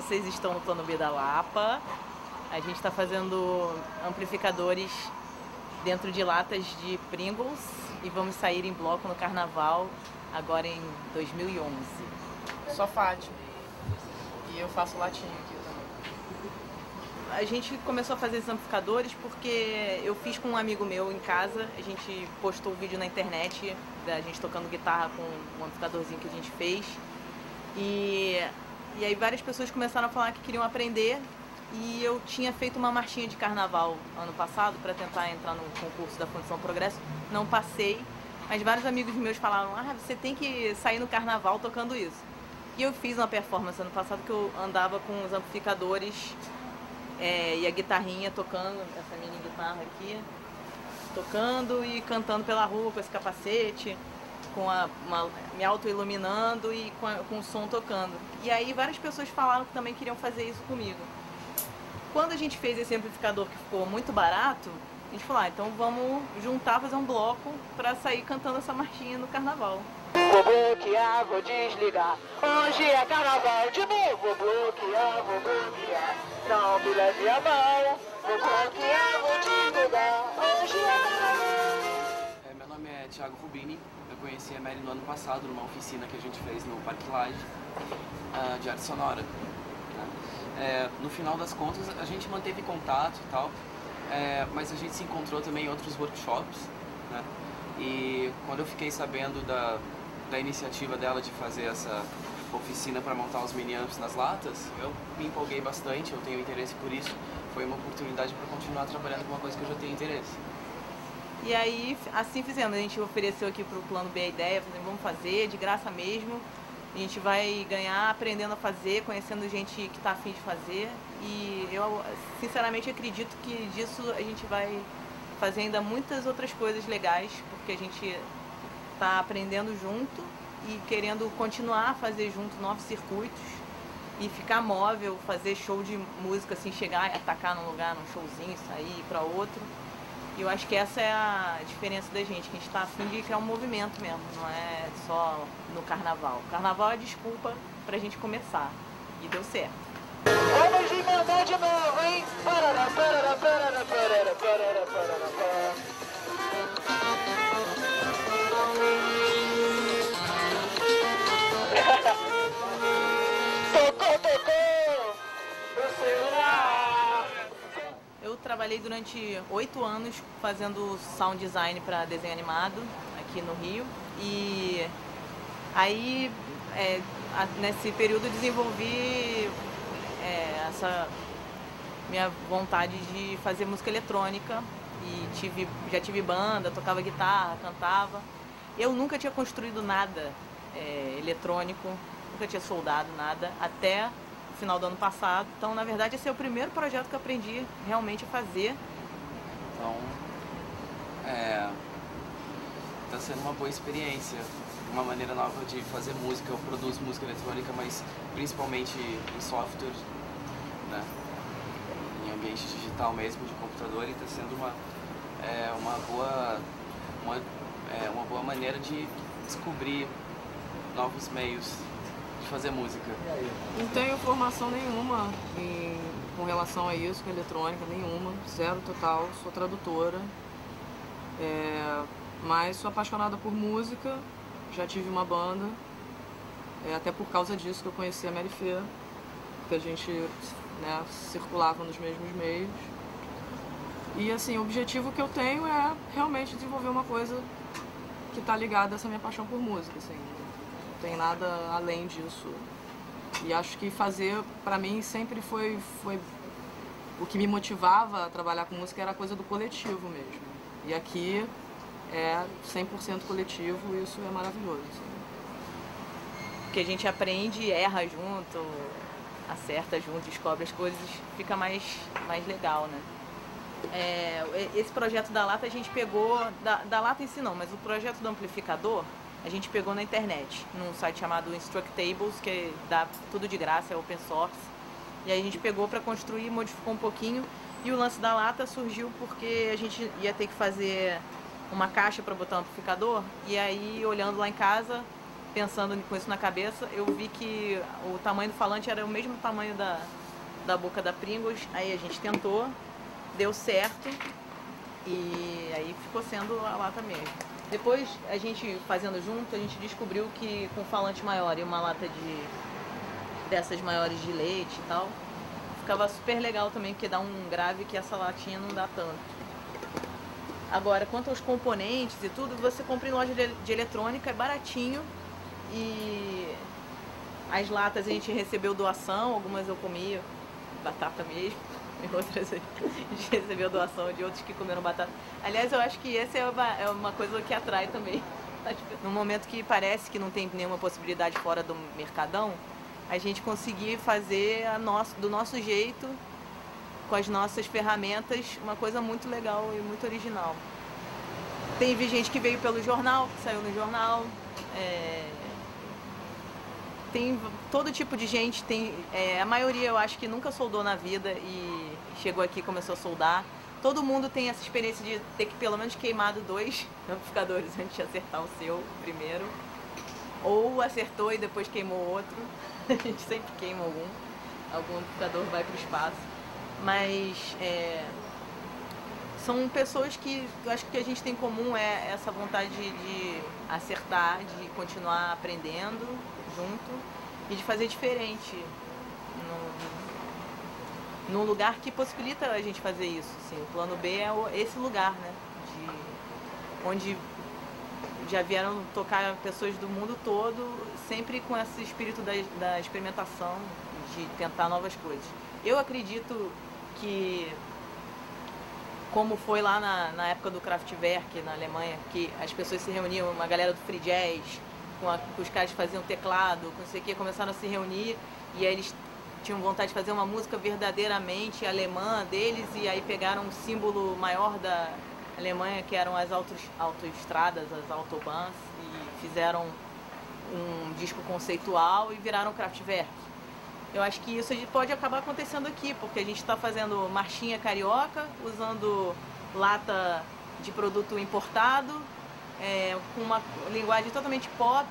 vocês estão no Plano B da Lapa. A gente está fazendo amplificadores dentro de latas de Pringles e vamos sair em bloco no Carnaval agora em 2011. Sou Fátima e eu faço latinha aqui também. A gente começou a fazer esses amplificadores porque eu fiz com um amigo meu em casa. A gente postou o um vídeo na internet da gente tocando guitarra com um amplificadorzinho que a gente fez. E, e aí várias pessoas começaram a falar que queriam aprender e eu tinha feito uma marchinha de carnaval ano passado para tentar entrar no concurso da Fundação Progresso. Não passei, mas vários amigos meus falaram: ah, você tem que sair no carnaval tocando isso. E eu fiz uma performance ano passado que eu andava com os amplificadores é, e a guitarrinha tocando, essa mini guitarra aqui, tocando e cantando pela rua com esse capacete com a, uma, me auto-iluminando e com, a, com o som tocando. E aí várias pessoas falaram que também queriam fazer isso comigo. Quando a gente fez esse amplificador que ficou muito barato, a gente falou, ah, então vamos juntar, fazer um bloco para sair cantando essa marchinha no carnaval. Vou bloquear, vou desligar. Hoje é carnaval de novo. Vou bloquear, vou bloquear. Não me leve a mão. Vou bloquear, vou desligar. Hoje é carnaval. Thiago Rubini. Eu conheci a Mary no ano passado, numa oficina que a gente fez no Parque Laje uh, de arte sonora. Né? É, no final das contas, a gente manteve contato e tal, é, mas a gente se encontrou também em outros workshops. Né? E quando eu fiquei sabendo da, da iniciativa dela de fazer essa oficina para montar os mini amps nas latas, eu me empolguei bastante, eu tenho interesse por isso. Foi uma oportunidade para continuar trabalhando com uma coisa que eu já tenho interesse. E aí, assim fizemos. A gente ofereceu aqui para o Plano B a ideia, vamos fazer, de graça mesmo. A gente vai ganhar aprendendo a fazer, conhecendo gente que está afim de fazer. E eu, sinceramente, acredito que disso a gente vai fazer ainda muitas outras coisas legais, porque a gente está aprendendo junto e querendo continuar a fazer junto novos circuitos e ficar móvel, fazer show de música, assim, chegar atacar num lugar, num showzinho, sair para outro. E eu acho que essa é a diferença da gente, que a gente está afim de criar um movimento mesmo, não é só no carnaval. O carnaval é desculpa para a gente começar. E deu certo. Vamos emendar de novo, hein? Trabalhei durante oito anos fazendo sound design para desenho animado aqui no Rio e aí é, nesse período desenvolvi é, essa minha vontade de fazer música eletrônica e tive, já tive banda, tocava guitarra, cantava. Eu nunca tinha construído nada é, eletrônico, nunca tinha soldado nada, até final do ano passado. Então, na verdade, esse é o primeiro projeto que eu aprendi realmente a fazer. Então, é, tá sendo uma boa experiência, uma maneira nova de fazer música. Eu produzo música eletrônica, mas principalmente em software, né? em ambiente digital mesmo, de computador, e está sendo uma, é, uma, boa, uma, é, uma boa maneira de descobrir novos meios de fazer música. Não tenho formação nenhuma em, com relação a isso, com eletrônica, nenhuma, zero total, sou tradutora, é, mas sou apaixonada por música, já tive uma banda, é, até por causa disso que eu conheci a Mary Fê, que a gente né, circulava nos mesmos meios. E assim, o objetivo que eu tenho é realmente desenvolver uma coisa que está ligada a essa minha paixão por música, assim. Tem nada além disso. E acho que fazer, para mim, sempre foi, foi... O que me motivava a trabalhar com música era a coisa do coletivo mesmo. E aqui é 100% coletivo e isso é maravilhoso. Porque a gente aprende, erra junto, acerta junto, descobre as coisas, fica mais, mais legal, né? É, esse projeto da lata a gente pegou, da, da lata em si não, mas o projeto do amplificador a gente pegou na internet, num site chamado Instructables, que dá tudo de graça, é open source. E aí a gente pegou para construir, modificou um pouquinho. E o lance da lata surgiu porque a gente ia ter que fazer uma caixa para botar o amplificador. E aí, olhando lá em casa, pensando com isso na cabeça, eu vi que o tamanho do falante era o mesmo tamanho da, da boca da Pringles. Aí a gente tentou, deu certo e aí ficou sendo a lata mesmo. Depois, a gente fazendo junto, a gente descobriu que com falante maior e uma lata de dessas maiores de leite e tal, ficava super legal também, porque dá um grave que essa latinha não dá tanto. Agora, quanto aos componentes e tudo, você compra em loja de, de eletrônica, é baratinho e as latas a gente recebeu doação, algumas eu comi batata mesmo, outras recebeu doação de outros que comeram batata. Aliás, eu acho que essa é uma, é uma coisa que atrai também. No momento que parece que não tem nenhuma possibilidade fora do mercadão, a gente conseguir fazer a nosso, do nosso jeito, com as nossas ferramentas, uma coisa muito legal e muito original. Teve gente que veio pelo jornal, que saiu no jornal. É... Tem todo tipo de gente, tem é, a maioria eu acho que nunca soldou na vida e chegou aqui e começou a soldar. Todo mundo tem essa experiência de ter que pelo menos queimado dois amplificadores antes de acertar o seu primeiro. Ou acertou e depois queimou outro. a gente sempre queima algum. Algum amplificador vai para o espaço. Mas é, são pessoas que eu acho que a gente tem em comum é essa vontade de acertar, de continuar aprendendo junto e de fazer diferente num, num lugar que possibilita a gente fazer isso. Assim. O plano B é esse lugar, né? De, onde já vieram tocar pessoas do mundo todo, sempre com esse espírito da, da experimentação, de tentar novas coisas. Eu acredito que, como foi lá na, na época do Kraftwerk, na Alemanha, que as pessoas se reuniam, uma galera do free jazz, com, a, com os caras faziam teclado, com não sei o que, começaram a se reunir e aí eles tinham vontade de fazer uma música verdadeiramente alemã deles e aí pegaram um símbolo maior da Alemanha, que eram as autoestradas, as autobahns, e fizeram um disco conceitual e viraram Kraftwerk. Eu acho que isso pode acabar acontecendo aqui, porque a gente está fazendo marchinha carioca, usando lata de produto importado, é, com uma linguagem totalmente pop.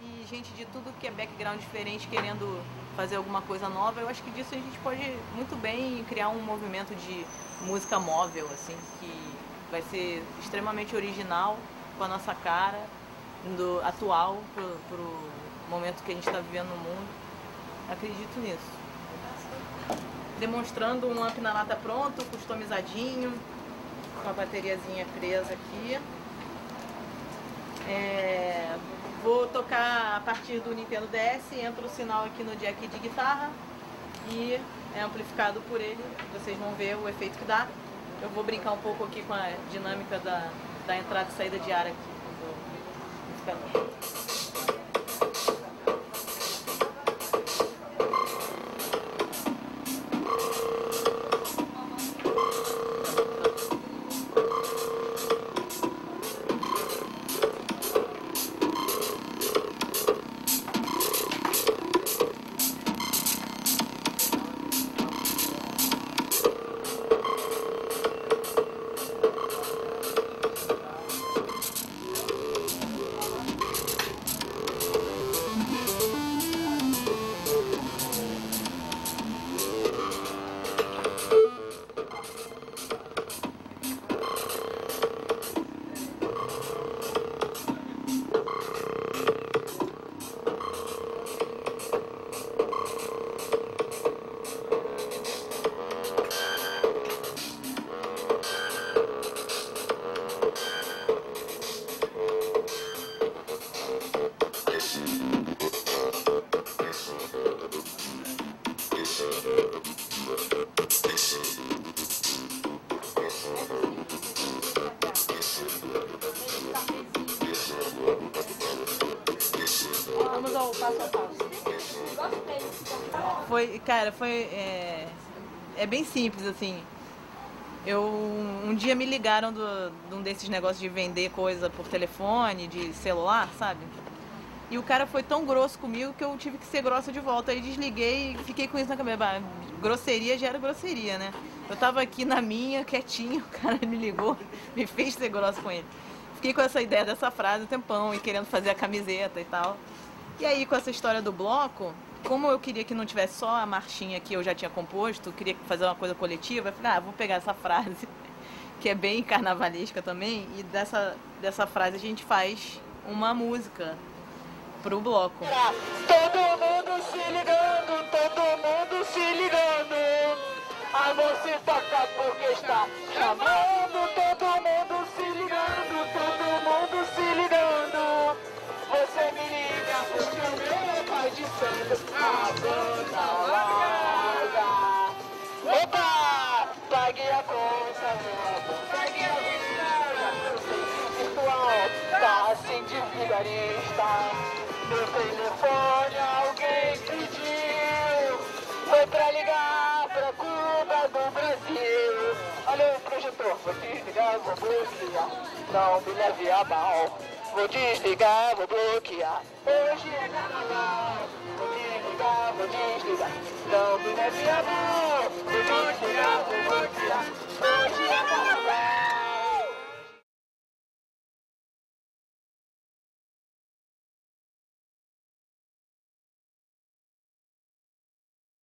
E gente de tudo que é background diferente querendo fazer alguma coisa nova, eu acho que disso a gente pode muito bem criar um movimento de música móvel, assim, que vai ser extremamente original, com a nossa cara, do atual pro, pro momento que a gente está vivendo no mundo. Acredito nisso. Demonstrando um amp na lata pronto, customizadinho, com a bateriazinha presa aqui. É, vou tocar a partir do Nintendo DS, entra o sinal aqui no jack de guitarra e é amplificado por ele. Vocês vão ver o efeito que dá. Eu vou brincar um pouco aqui com a dinâmica da, da entrada e saída de ar aqui. Foi, cara, foi. É, é bem simples, assim. Eu um dia me ligaram do, de um desses negócios de vender coisa por telefone, de celular, sabe? E o cara foi tão grosso comigo que eu tive que ser grossa de volta. Aí desliguei e fiquei com isso na cabeça. Bah, grosseria já era grosseria, né? Eu tava aqui na minha, quietinho, o cara me ligou, me fez ser grossa com ele. Fiquei com essa ideia dessa frase um tempão e querendo fazer a camiseta e tal. E aí, com essa história do bloco, como eu queria que não tivesse só a marchinha que eu já tinha composto, queria fazer uma coisa coletiva, eu falei, ah, vou pegar essa frase, que é bem carnavalesca também, e dessa, dessa frase a gente faz uma música pro bloco. Todo mundo se ligando, todo mundo se ligando. A você toca porque está chamando. Todo mundo A banda larga. Opa! Pague a conta, pague a. Virtual, tá assim de vigarista. Meu telefone alguém pediu Foi pra ligar pra Cuba do Brasil Olha o projetor, vou desligar, vou bloquear Não me leve a mal Vou desligar, vou bloquear Hoje é carnaval Vou vou desligar Não me leve a mal Vou desligar, vou bloquear Hoje é carnaval